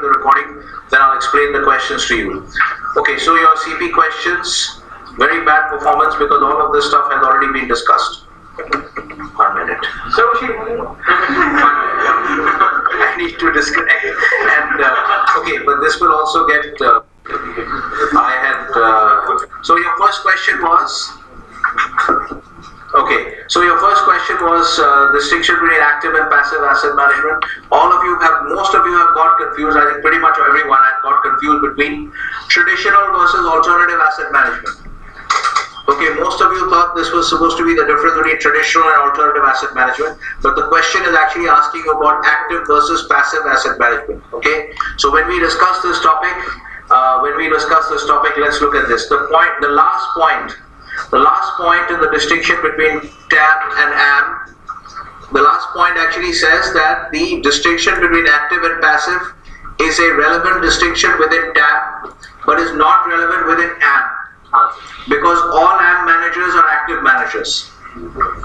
the recording, then I'll explain the questions to you. Okay, so your CP questions, very bad performance because all of this stuff has already been discussed. One minute. So she. I need to disconnect. And uh, okay, but this will also get. Uh, I had. Uh, so your first question was. Okay, so your first question was uh, distinction between active and passive asset management. All of you have, most of you have got confused. I think pretty much everyone had got confused between traditional versus alternative asset management. Okay, most of you thought this was supposed to be the difference between traditional and alternative asset management, but the question is actually asking about active versus passive asset management. Okay, so when we discuss this topic, uh, when we discuss this topic, let's look at this. The point, the last point the last point in the distinction between TAM and AM, the last point actually says that the distinction between active and passive is a relevant distinction within TAM, but is not relevant within AM. Because all AM managers are active managers.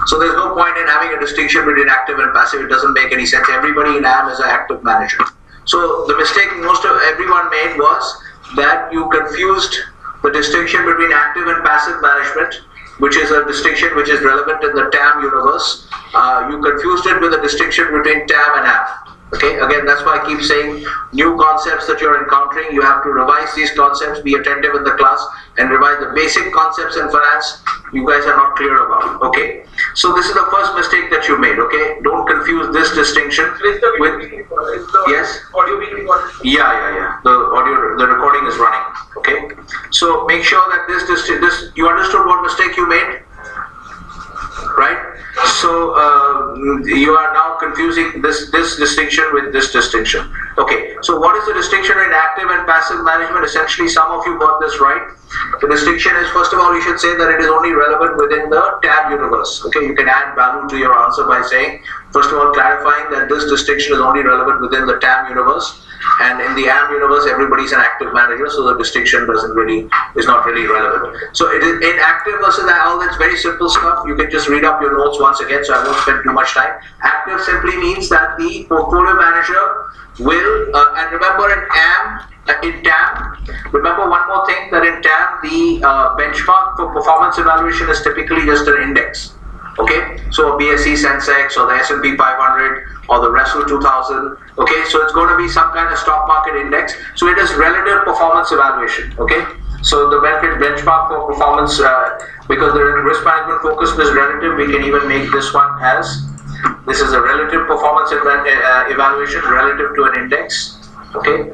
So there's no point in having a distinction between active and passive. It doesn't make any sense. Everybody in AM is an active manager. So the mistake most of everyone made was that you confused the distinction between active and passive management, which is a distinction which is relevant in the TAM universe. Uh, you confused it with the distinction between TAM and AM. Okay, again, that's why I keep saying new concepts that you're encountering, you have to revise these concepts, be attentive in the class, and revise the basic concepts in finance you guys are not clear about. Okay, so this is the first mistake that you made. Okay, don't confuse this distinction with. video being- is the Yes. Audio being recorded? Yeah, yeah, yeah. The audio, the recording is running. Okay, so make sure that this, this, this, you understood what mistake you made, right? So uh, you are now confusing this this distinction with this distinction. Okay, so what is the distinction in active and passive management? Essentially, some of you got this right. The distinction is first of all, you should say that it is only relevant within the TAM universe. Okay, you can add value to your answer by saying, first of all, clarifying that this distinction is only relevant within the TAM universe. And in the AM universe everybody's an active manager so the distinction doesn't really is not really relevant. So it is in active versus all that's very simple stuff. You can just read up your notes once again so I won't spend too much time. Active simply means that the portfolio manager will uh, and remember in AM uh, in TAM remember one more thing that in TAM the uh, benchmark for performance evaluation is typically just an index okay? So BSE Sensex or the S&P 500 or the Russell 2000 okay? So it's going to be some kind of stock market index. So it is relative performance evaluation okay? So the benchmark for performance uh, because the risk management focus is relative we can even make this one as this is a relative performance uh, evaluation relative to an index okay?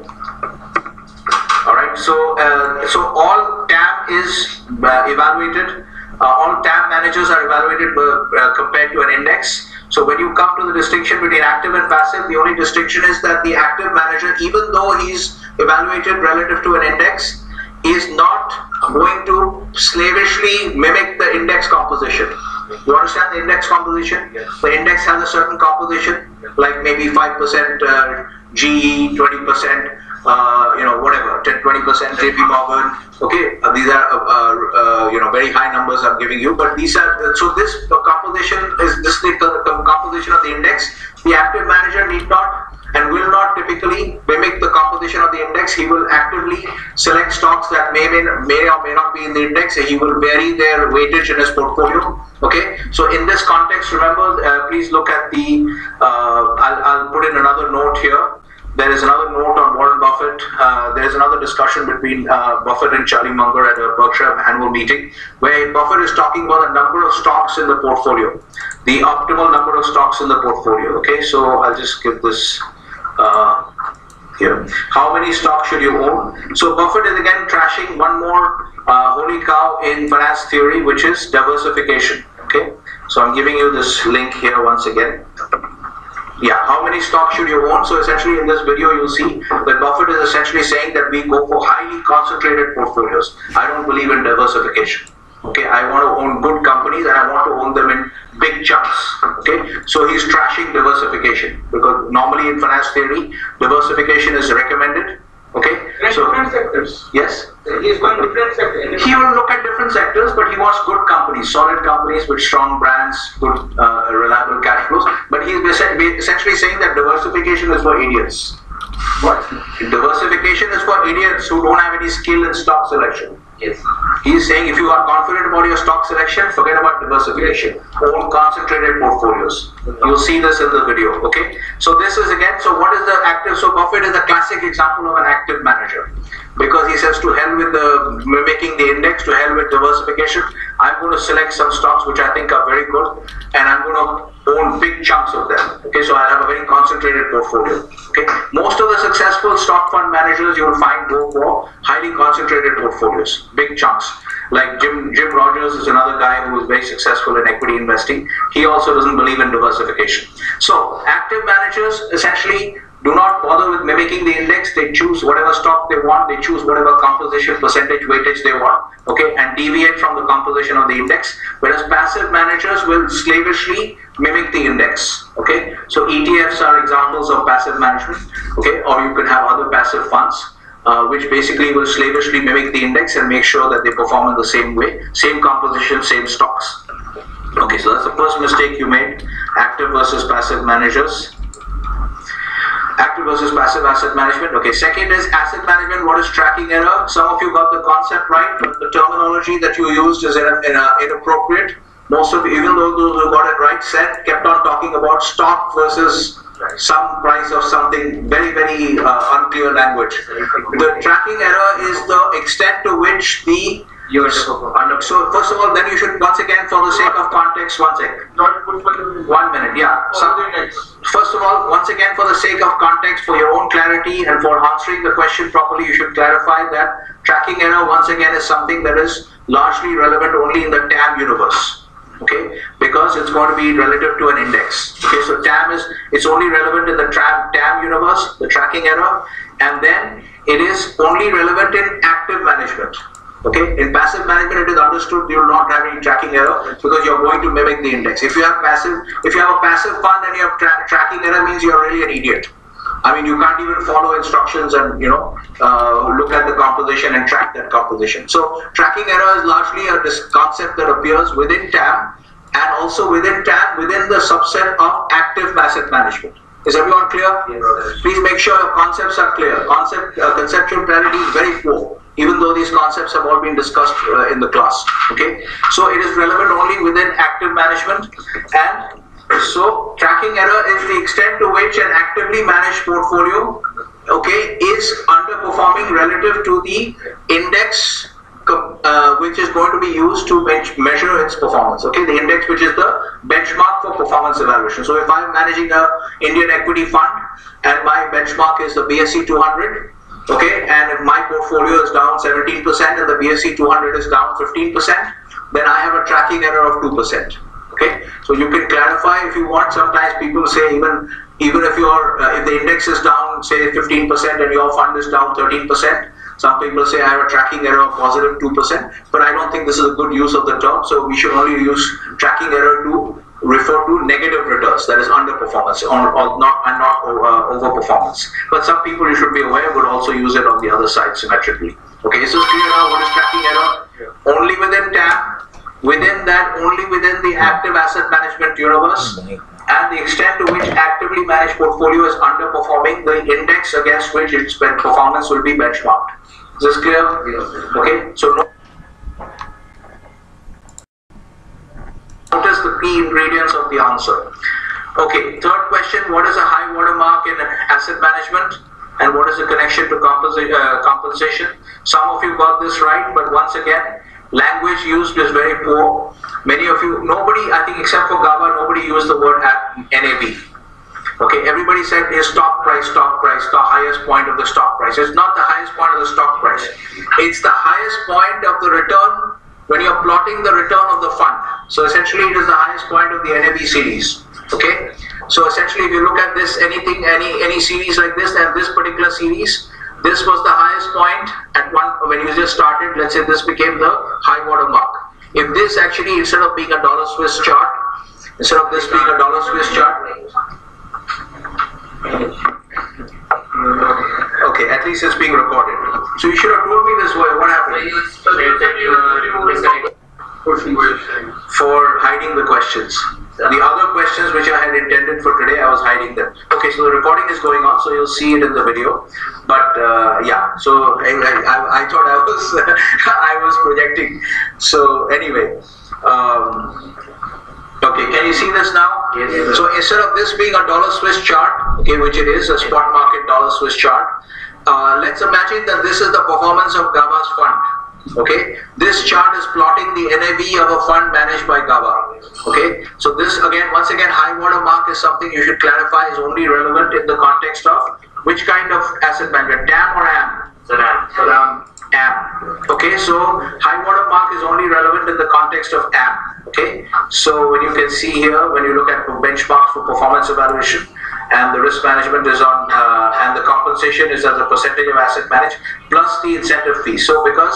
All right so uh, so all TAM is uh, evaluated all TAM managers are evaluated uh, compared to an index. So when you come to the distinction between active and passive the only distinction is that the active manager even though he's evaluated relative to an index is not going to slavishly mimic the index composition. You understand the index composition? The index has a certain composition like maybe 5% uh, GE 20% uh, you know, whatever, 10, 20%, JP Morgan. Okay, uh, these are, uh, uh, you know, very high numbers I'm giving you, but these are, so this composition is this the co- composition of the index. The active manager need not and will not typically mimic the composition of the index. He will actively select stocks that may, may, may or may not be in the index. He will vary their weightage in his portfolio. Okay, so in this context, remember, uh, please look at the, uh, I'll, I'll put in another note here there is another note on Warren Buffett. Uh, there is another discussion between uh, Buffett and Charlie Munger at a Berkshire annual meeting, where Buffett is talking about the number of stocks in the portfolio, the optimal number of stocks in the portfolio. Okay, so I'll just give this uh, here. How many stocks should you own? So Buffett is again trashing one more uh, holy cow in finance theory, which is diversification. Okay, so I'm giving you this link here once again. Yeah, how many stocks should you own? So essentially in this video you'll see that Buffett is essentially saying that we go for highly concentrated portfolios. I don't believe in diversification. Okay, I want to own good companies and I want to own them in big chunks. Okay, so he's trashing diversification because normally in finance theory, diversification is recommended. Okay, Different, so different sectors. yes, He is going different sector. he will look at different sectors, but he wants good companies, solid companies companies with strong brands, good, uh, reliable cash flows. But he's essentially saying that diversification is for idiots. What? Diversification is for idiots who don't have any skill in stock selection. Yes. He's saying if you are confident about your stock selection, forget about diversification. Own concentrated portfolios. You'll see this in the video. Okay. So this is again. So what is the active? So Buffett is a classic example of an active manager because he says to hell with the mimicking the index, to hell with diversification. I'm going to select some stocks which I think are very good, and I'm going to own big chunks of them. Okay, so I have a very concentrated portfolio. Okay, most of the successful stock fund managers you will find go for highly concentrated portfolios, big chunks. Like Jim Jim Rogers is another guy who is very successful in equity investing. He also doesn't believe in diversification. So active managers essentially do not bother with mimicking the index. They choose whatever stock they want. They choose whatever composition percentage weightage they want. Okay, and deviate from the composition of the index. Whereas passive managers will slavishly mimic the index. Okay, so ETFs are examples of passive management. Okay, or you can have other passive funds. Uh, which basically will slavishly mimic the index and make sure that they perform in the same way, same composition, same stocks. Okay, so that's the first mistake you made, active versus passive managers active versus passive asset management. Okay, second is asset management. What is tracking error? Some of you got the concept right, but the terminology that you used is in a, in a, inappropriate. Most of you, even though those who got it right, said kept on talking about stock versus some price of something very very uh, unclear language. The tracking error is the extent to which the so first of all, then you should once again, for the sake of context, one sec. One minute, yeah. So, first of all, once again, for the sake of context, for your own clarity and for answering the question properly, you should clarify that tracking error once again is something that is largely relevant only in the TAM universe. Okay, because it's going to be relative to an index. Okay, so TAM is it's only relevant in the TAM, TAM universe, the tracking error, and then it is only relevant in active management. Okay, in passive management, it is understood you will not have any tracking error because you're going to mimic the index. If you have passive, if you have a passive fund and you have tra tracking error, means you're really an idiot. I mean, you can't even follow instructions and you know uh, look at the composition and track that composition. So tracking error is largely a concept that appears within TAM and also within TAM within the subset of active asset management. Is everyone clear? Yes. Please make sure your concepts are clear. Concept uh, conceptual clarity is very poor even though these concepts have all been discussed uh, in the class. Okay, so it is relevant only within active management, and so tracking error is the extent to which an actively managed portfolio, okay, is underperforming relative to the index. Uh, which is going to be used to measure its performance. Okay, the index, which is the benchmark for performance evaluation. So, if I'm managing a Indian equity fund and my benchmark is the BSE 200, okay, and if my portfolio is down 17% and the BSE 200 is down 15%, then I have a tracking error of 2%. Okay, so you can clarify if you want. Sometimes people say even even if your uh, if the index is down say 15% and your fund is down 13%, some people say I have a tracking error of positive 2%, but I don't think this is a good use of the term. So we should only use tracking error to refer to negative returns, that is underperformance or, or not and not uh, overperformance. But some people you should be aware would also use it on the other side symmetrically. Okay, so clear now what is tracking error? Yeah. Only within TAM, within that, only within the active asset management universe, and the extent to which actively managed portfolio is underperforming the index against which its performance will be benchmarked. Is this clear? Yes. Okay, so no Notice the key ingredients of the answer. Okay, third question, what is a high water mark in asset management? And what is the connection to uh, compensation? Some of you got this right, but once again, language used is very poor. Many of you, nobody, I think except for GABA, nobody used the word NAV. Okay, everybody said is stock price, stock price, the highest point of the stock price. It's not the highest point of the stock price. It's the highest point of the return when you're plotting the return of the fund. So essentially it is the highest point of the NAV series. Okay. So essentially if you look at this, anything, any, any series like this and this particular series, this was the highest point at one, when you just started, let's say this became the high water mark. If this actually, instead of being a dollar Swiss chart, instead of this being a dollar Swiss chart, Okay, at least it's being recorded. So you should have told me this way. What happened? For hiding the questions. The other questions which I had intended for today, I was hiding them. Okay, so the recording is going on, so you'll see it in the video. But uh, yeah, so I, I, I thought I was I was projecting. So anyway, um, okay, can you see this now? Yes. So instead of this being a dollar Swiss chart, okay, which it is a spot market dollar Swiss chart, uh, let's imagine that this is the performance of GABA's fund. Okay, this chart is plotting the NAV of a fund managed by GABA. Okay, so this again, once again, high water mark is something you should clarify is only relevant in the context of which kind of asset manager, TAM or AM? AM. Okay, so high water mark is only relevant in the context of AM. Okay, so when you can see here, when you look at benchmarks for performance evaluation, and the risk management is on, uh, and the compensation is as a percentage of asset managed plus the incentive fee. So because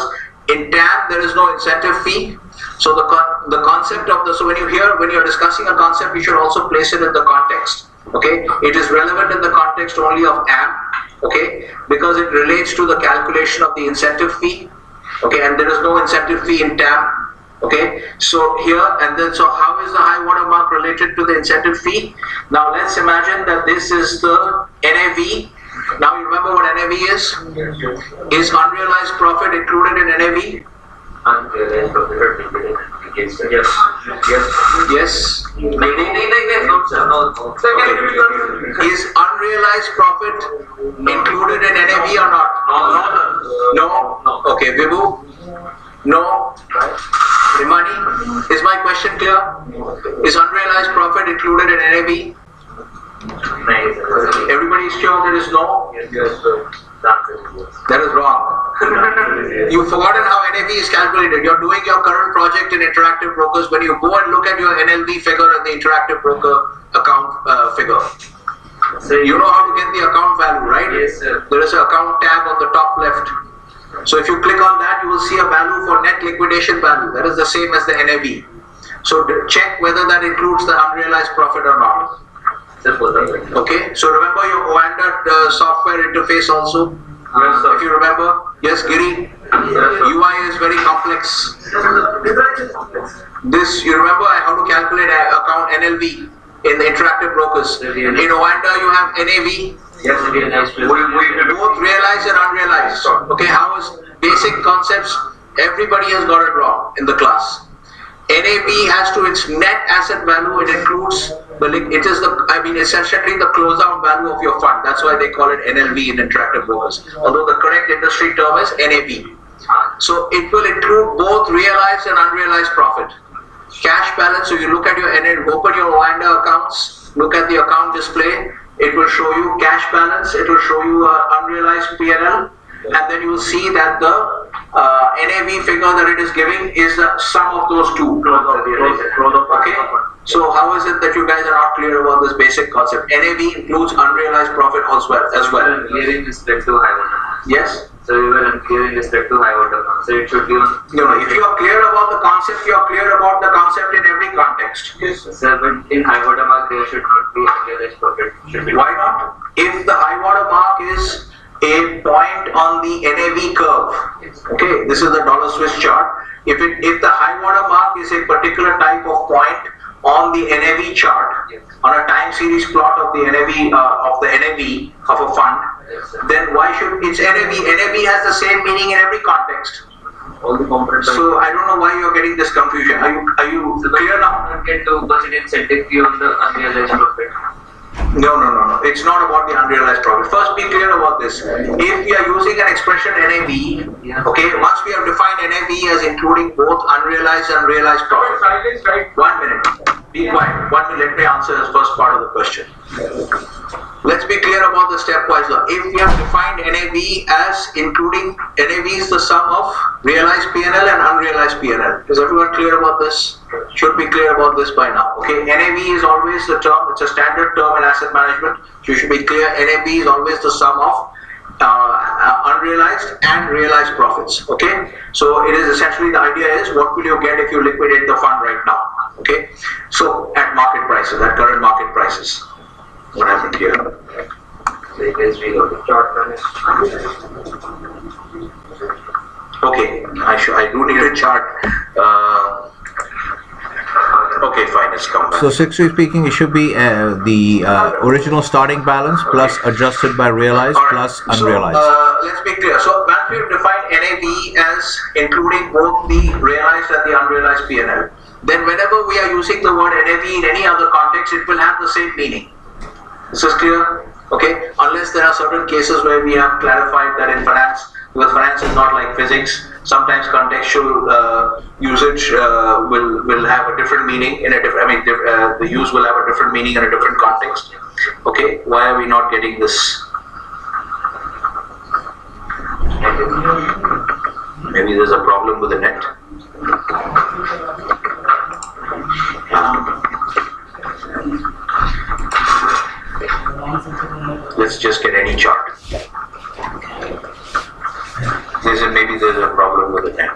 in TAM there is no incentive fee, so the con- the concept of the so when you hear when you're discussing a concept, you should also place it in the context. Okay, it is relevant in the context only of AM. Okay, because it relates to the calculation of the incentive fee. Okay, and there is no incentive fee in TAM. Okay, so here and then so how is the high water mark related to the incentive fee? Now let's imagine that this is the NAV. Now you remember what NAV is? Is unrealized profit included in NAV? Unrealized profit or dividend against it. Yes. Yes. Yes. No, no, no, no, no, no, no. Okay. Is unrealized profit included in NAV or not? No, No? Okay, Vibhu? No? Rimani, is my question clear? Is unrealized profit included in NAV? Nice. Everybody is sure there is no? Yes, sir. That's it, yes. That is wrong. You've forgotten how NAV is calculated. You're doing your current project in Interactive Brokers. When you go and look at your NLV figure and the Interactive Broker account uh, figure, So you know how to get the account value, right? Yes, sir. There is an account tab on the top left. So if you click on that, you will see a value for net liquidation value. That is the same as the NAV. So check whether that includes the unrealized profit or not. Sir, both of them. Okay. So remember your Oanda uh, software interface also. Yes, sir. If you remember, yes, Giri. UI is very complex. This you remember how to calculate account NLV in the interactive brokers. In Oanda you have NAV, Yes, realized. both realized and unrealized. Okay, how is basic concepts? Everybody has got it wrong in the class. NAV has to its net asset value. It includes the it is the I mean essentially the closeout value of your fund. That's why they call it NLV in interactive brokers. Although the correct industry term is NAV. So it will include both realized and unrealized profit. Cash balance, so you look at your NL, open your Oanda accounts, look at the account display, it will show you cash balance, it will show you uh, unrealized PNL, and then you will see that the uh, NAV figure that it is giving is the sum of those two. Okay? So how is it that you guys are not clear about this basic concept? NAV includes unrealized profit as well. As well. Unclear in respect to high water. Yes? So we were unclear in respect to high water mark. So it should be on. No, no. If you are clear about the concept, you are clear about the concept in every context. Sir, but in high water mark there should not be unrealized profit. Should be. Why not? If the high water mark is a point on the NAV curve, okay, this is the dollar Swiss chart. If it if the high water mark is a particular type of point on the NAV chart, on a time series plot of the NAV uh, of the NAV of a fund, then why should it's NAV? NAV has the same meaning in every context. All the components. So I don't know why you're getting this confusion. Are you are you So the clear now? get to budget incentive fee on the unrealized profit. No, no, no, no. It's not about the unrealized profit. First, be clear about this. If we are using an expression NAV, Yeah. okay, once we have defined NAV as including both unrealized and realized profit. One minute. Be quiet. One minute. Let me answer the first part of the question. Let's be clear about the stepwise law. If we have defined NAV as including NAV is the sum of realized PNL and unrealized PNL. Is everyone clear about this? Should be clear about this by now. Okay, NAV is always the term, it's a standard term in asset management. So You should be clear, NAV is always the sum of uh, uh, unrealized and realized profits. Okay, so it is essentially the idea is what will you get if you liquidate the fund right now? Okay, so at market prices, at current market prices. What happened here? So it is reloaded. Short term is. Okay, I should, I do need a chart. Uh, Okay, fine, it's come back. So strictly speaking, it should be uh, the uh, original starting balance plus adjusted by realized All right. plus So, unrealized. uh, let's be clear. So once we've defined NAV as including both the realized and the unrealized P&L, then whenever we are using the word NAV in any other context, it will have the same meaning. This is clear? Okay? Unless there are certain cases where we have clarified that in finance, because finance is not like physics, sometimes contextual uh, usage uh, will will have a different meaning in a different. I mean, diff- uh, the use will have a different meaning in a different context. Okay? Why are we not getting this? Maybe there's a problem with the net. Um, let's just get any chart. There's a, maybe there's a problem with the net.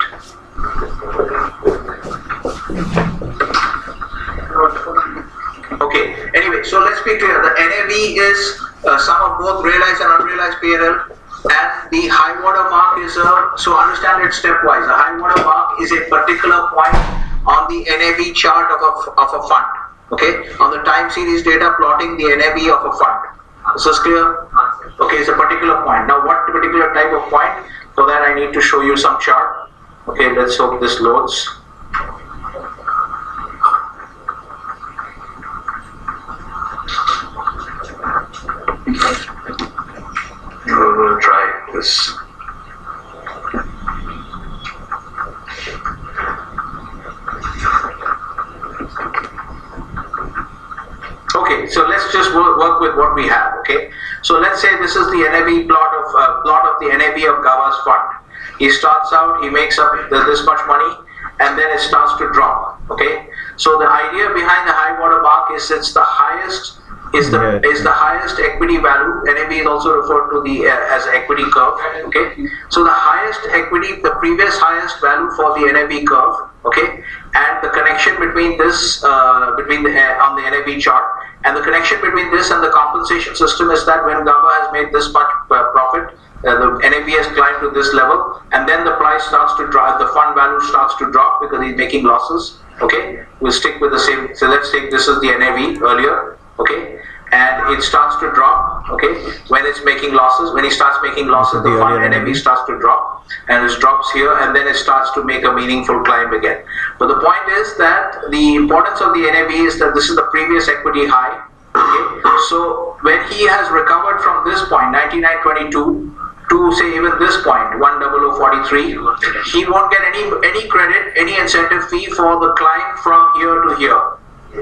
Okay, anyway, so let's be clear. The NAV is uh, sum of both realized and unrealized PNL, and the high water mark is a, so understand it stepwise. A high water mark is a particular point on the NAV chart of a, of a fund. Okay, on the time series data plotting the NAV of a fund. This Is clear? Okay, it's a particular point. Now, what particular type of point? For that, I need to show you some chart. Okay, let's hope this loads. We will try this. Okay, so let's just work, work with what we have. Okay, so let's say this is the NAV plot of uh, plot of the NAV of GABA's fund. He starts out, he makes up this much money, and then it starts to drop. Okay, so the idea behind the high water mark is it's the highest is the Yeah. is the highest equity value. NAV is also referred to the uh, as equity curve. Okay, so the highest equity, the previous highest value for the NAV curve. Okay, and the connection between this uh, between the uh, on the NAV chart and the connection between this and the compensation system is that when GABA has made this much profit, uh, the NAV has climbed to this level, and then the price starts to drop, the fund value starts to drop because he's making losses. Okay, we'll stick with the same. So let's take this as the NAV earlier. Okay, and it starts to drop. Okay, when it's making losses, when he starts making losses, the The fund NAV. starts to drop, and it drops here, and then it starts to make a meaningful climb again. But the point is that the importance of the NAV is that this is the previous equity high. Okay, so when he has recovered from this point, 9922 to say even this point 10043 he won't get any any credit any incentive fee for the climb from here to here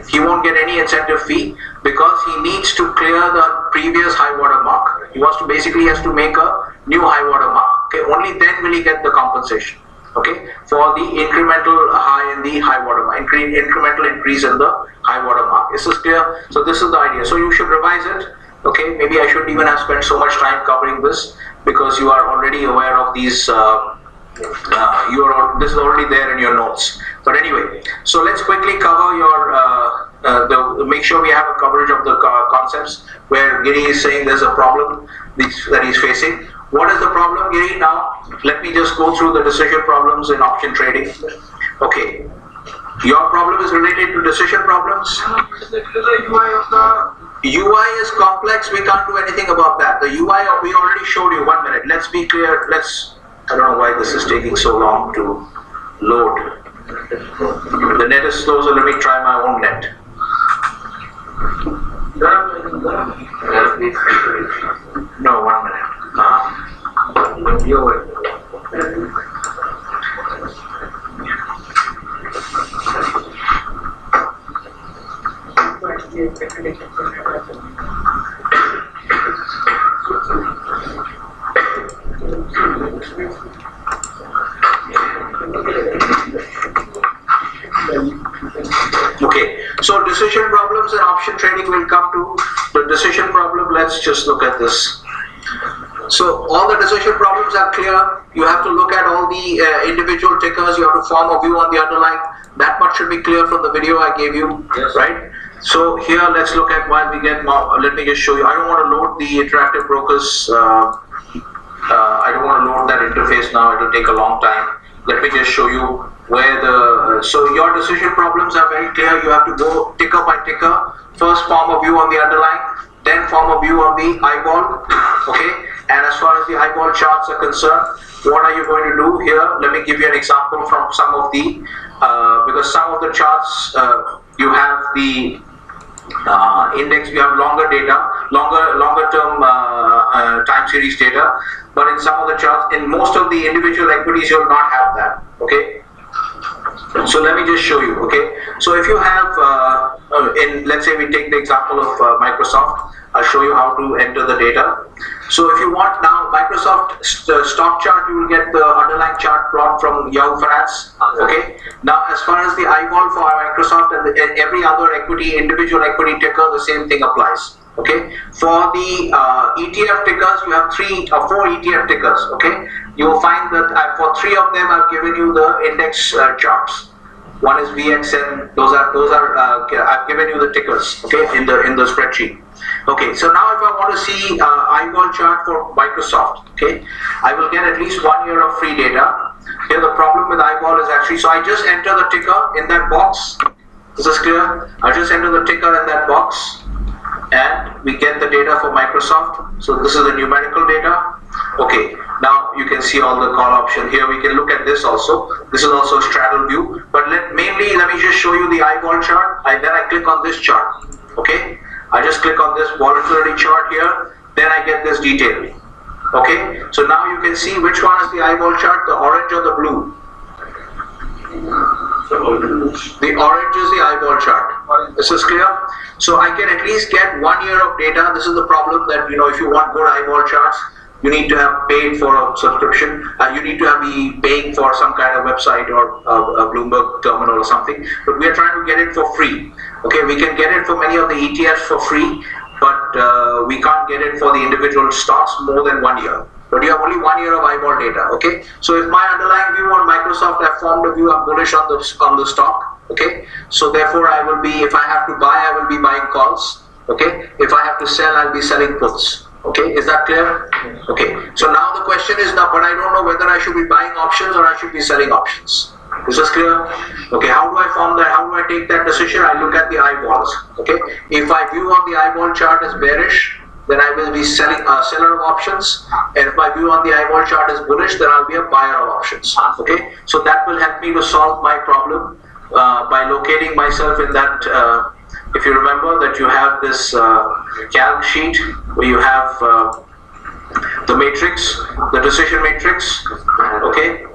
he won't get any incentive fee because he needs to clear the previous high water mark. He wants to basically has to make a new high water mark. Okay only then will he get the compensation. Okay for the incremental high in the high water mark incre- incremental increase in the high water mark. Is this clear? So this is the idea. So you should revise it. Okay maybe i shouldn't even have spent so much time covering this because you are already aware of these uh, uh, you are this is already there in your notes but anyway so let's quickly cover your uh, uh, the, make sure we have a coverage of the co- concepts where Giri is saying there's a problem that he's facing what is the problem Giri now let me just go through the decision problems in option trading okay your problem is related to decision problems UI is complex. We can't do anything about that. The UI we already showed you. One minute. Let's be clear. Let's. I don't know why this is taking so long to load. The net is slow, so let me try my own net. No, one minute. Uh, Okay, so decision problems and option trading will come to the decision problem. Let's just look at this. So all the decision problems are clear. You have to look at all the uh, individual tickers. You have to form a view on the underlying. That much should be clear from the video I gave you, Yes. right? So here, let's look at while we get more. Let me just show you. I don't want to load the interactive brokers. Uh, uh, I don't want to load that interface now. It will take a long time. Let me just show you where the, so your decision problems are very clear. You have to go ticker by ticker. First form a view on the underlying, then form a view on the eyeball, okay? And as far as the eyeball charts are concerned, what are you going to do here? Let me give you an example from some of the, uh, because some of the charts, uh, you have the uh, index, we have longer data, longer longer term uh, uh, time series data, but in some of the charts, in most of the individual equities, you'll not have that. Okay. So let me just show you. Okay. So if you have, uh, uh, in let's say we take the example of uh, Microsoft, I'll show you how to enter the data. So if you want now Microsoft st- stock chart, you will get the underlying chart plot from Yahoo Finance. Okay. Now as far as the eyeball for Microsoft and, the, and every other equity, individual equity ticker, the same thing applies. Okay. For the uh, ETF tickers, you have three or four ETF tickers. Okay. You will find that uh, for three of them, I've given you the index uh, charts. One is VXN. Those are those are. Uh, I've given you the tickers. Okay, in the in the spreadsheet. Okay, so now if I want to see uh, eyeball chart for Microsoft, okay, I will get at least one year of free data. Here the problem with eyeball is actually, so I just enter the ticker in that box. Is this is clear. I just enter the ticker in that box and we get the data for Microsoft. So this is the numerical data. Okay, now you can see all the call option here. We can look at this also. This is also a straddle view. But let mainly let me just show you the eyeball chart. I then I click on this chart. Okay, I just click on this volatility chart here. Then I get this detail. Okay, so now you can see which one is the eyeball chart, the orange or the blue. The orange is the eyeball chart. This is clear. So I can at least get one year of data. This is the problem that you know if you want good eyeball charts, you need to have paid for a subscription. Uh, you need to be paying for some kind of website or uh, a Bloomberg terminal or something. But we are trying to get it for free. Okay, we can get it for many of the ETFs for free, but uh, we can't get it for the individual stocks more than one year. But you have only one year of eyeball data. Okay, so if my underlying view on Microsoft, I formed a view, I'm bullish on the on the stock. Okay, so therefore I will be, if I have to buy, I will be buying calls. Okay, if I have to sell, I'll be selling puts. Okay, is that clear? Okay, so now the question is now, but I don't know whether I should be buying options or I should be selling options. Is this clear? Okay, how do I form that? How do I take that decision? I look at the eyeballs. Okay, if I view on the eyeball chart as bearish, then I will be selling a uh, seller of options. And if my view on the eyeball chart is bullish, then I'll be a buyer of options. Okay, so that will help me to solve my problem uh, by locating myself in that. Uh, if you remember that you have this uh, calc sheet where you have uh, the matrix, the decision matrix. Okay.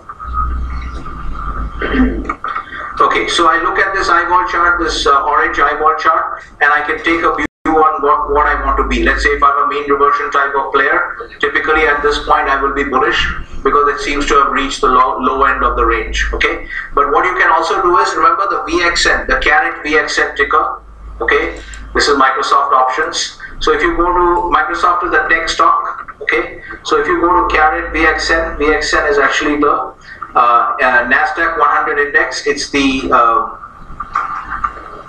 Okay, so I look at this eyeball chart, this orange eyeball chart, and I can take a on what, what I want to be. Let's say if I'm a mean reversion type of player, typically at this point I will be bullish because it seems to have reached the low, low end of the range. Okay, but what you can also do is remember the VXN, the Caret VXN ticker. Okay, this is Microsoft options. So if you go to Microsoft is the tech stock. Okay, so if you go to Caret VXN, VXN is actually the uh, uh, Nasdaq 100 index. It's the uh,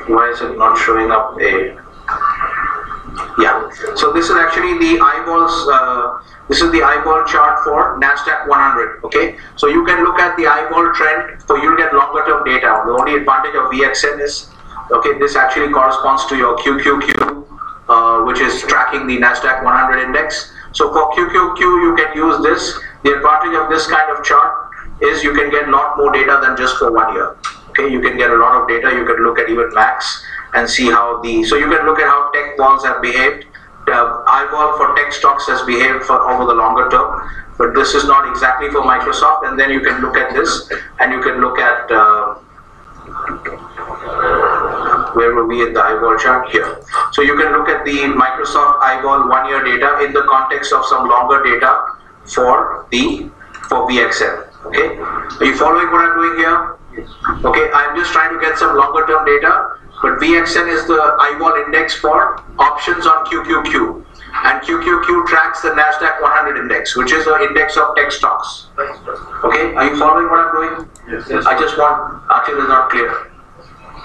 why is it not showing up a yeah. So this is actually the eyeballs uh, this is the eyeball chart for nasdaq 100 okay? So you can look at the eyeball trend so you'll get longer term data. The only advantage of vxn is okay this actually corresponds to your qqq uh, which is tracking the nasdaq 100 index. So for qqq you can use this. The advantage of this kind of chart is you can get a lot more data than just for one year okay? You can get a lot of data. You can look at even max and see how the so you can look at how tech balls have behaved. Uh, eyeball for tech stocks has behaved for over the longer term. But this is not exactly for microsoft and then you can look at this and you can look at uh, where were we in the eyeball chart? Here. So you can look at the microsoft eyeball one year data in the context of some longer data for the for VXN. okay? Are you following what i'm doing here? Okay i'm just trying to get some longer term data but VXN is the eyeball index for options on QQQ. And QQQ tracks the NASDAQ 100 index, which is an index of tech stocks. Okay, are you following what I'm doing? Yes, yes. I just want, actually it's not clear.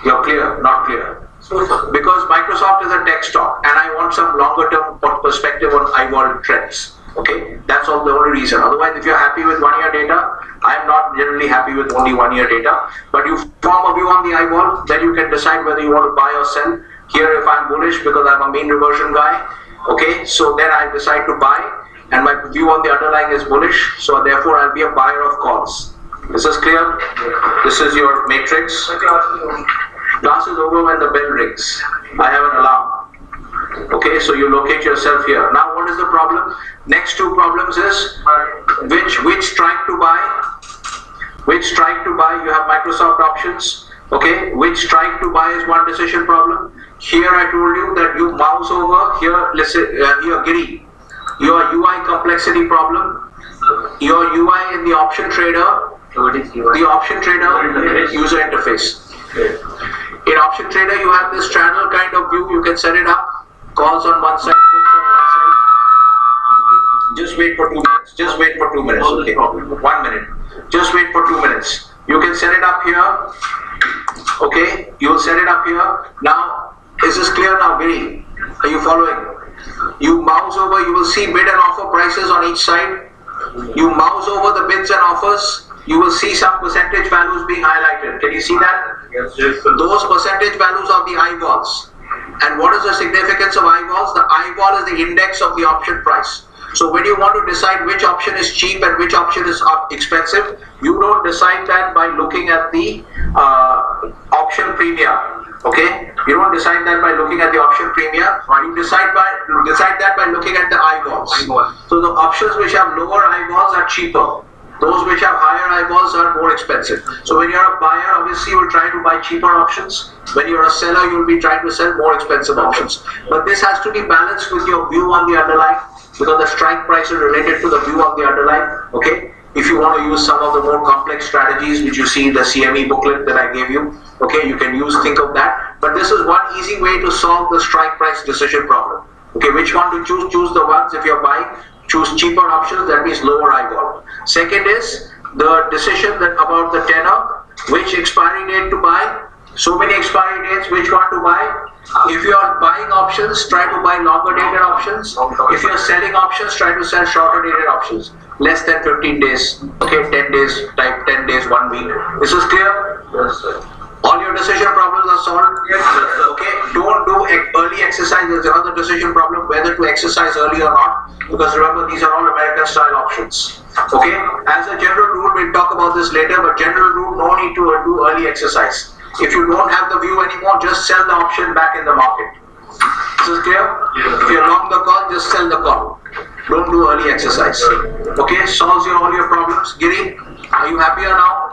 You're clear, not clear. Because Microsoft is a tech stock and I want some longer term perspective on eyeball trends. Okay, that's all the only reason. Otherwise, if you're happy with one year data, I am not generally happy with only one year data, but you form a view on the eyeball, then you can decide whether you want to buy or sell. Here, if I'm bullish because I'm a mean reversion guy, okay, so then I decide to buy, and my view on the underlying is bullish, so therefore I'll be a buyer of calls. This is clear? This is your matrix. Class is over when the bell rings. I have an alarm. Okay, so you locate yourself here. Now, what is the problem? Next two problems is which which strike to buy, which strike to buy. You have Microsoft options. Okay, which strike to buy is one decision problem. Here, I told you that you mouse over here. Listen, uh, here, Giri, your UI complexity problem. Your UI in the option trader What is your? the option trader user interface. In option trader, you have this channel kind of view. You can set it up. Calls on one side, puts on one side. Just wait for two minutes. Just wait for two minutes. Okay. One minute. Just wait for two minutes. You can set it up here. Okay. You will set it up here. Now, is this clear now, Giri? Are you following? You mouse over. You will see bid and offer prices on each side. You mouse over the bids and offers. You will see some percentage values being highlighted. Can you see that? Yes, yes. those percentage values are the eyeballs. And what is the significance of eyeballs? The eyeball is the index of the option price. So when you want to decide which option is cheap and which option is uh, expensive, you don't decide that by looking at the uh, option premium. Okay, you don't decide that by looking at the option premium. You decide by you decide that by looking at the eyeballs. So the options which have lower eyeballs are cheaper. Those which have higher eyeballs are more expensive. So when you're a buyer, obviously you'll try to buy cheaper options. When you're a seller, you'll be trying to sell more expensive options. But this has to be balanced with your view on the underlying because the strike price is related to the view on the underlying. Okay. If you want to use some of the more complex strategies which you see in the CME booklet that I gave you, okay, you can use think of that. But this is one easy way to solve the strike price decision problem. Okay, which one to choose? Choose the ones if you're buying choose cheaper options that means lower eyeball. Second is the decision that about the tenor which expiry date to buy. So many expiry dates which one to buy? If you are buying options try to buy longer dated options. If you are selling options try to sell shorter dated options. Less than 15 days okay 10 days type 10 days one week. This is clear? Yes, sir. All your decision problems are solved? Yes, sir. Okay, don't do early exercise. There's another decision problem whether to exercise early or not. Because remember, these are all American style options. Okay, as a general rule, we'll talk about this later, but general rule, no need to uh, do early exercise. If you don't have the view anymore, just sell the option back in the market. This is clear? Yes. If you're long the call, just sell the call. Don't do early exercise. Okay, solves your all your problems. Giri, are you happier now?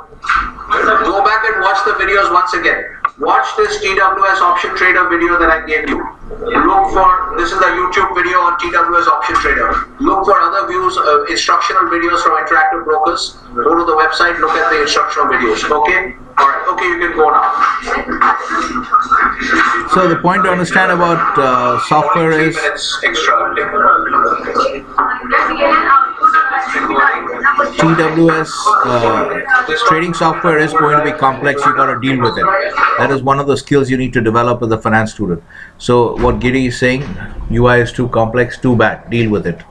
Go back and watch the videos once again. Watch this TWS option trader video that I gave you. Look for this is a YouTube video on TWS option trader. Look for other views, uh, instructional videos from interactive brokers. Go to the website, look at the instructional videos. Okay? Alright, okay, you can go now. So the point to understand about uh, software Three is minutes extra. TWS uh, trading software is going to be complex. You got to deal with it. That is one of the skills you need to develop as a finance student. So what Giri is saying, UI is too complex, too bad. Deal with it.